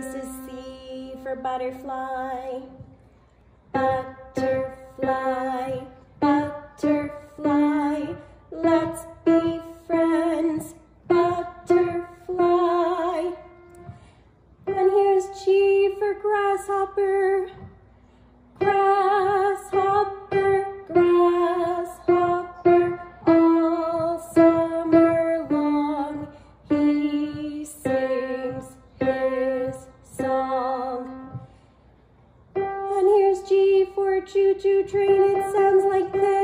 This is C for butterfly. Butterfly, butterfly, let's be friends. Butterfly. And here's G for grasshopper. choo-choo train, it sounds like this.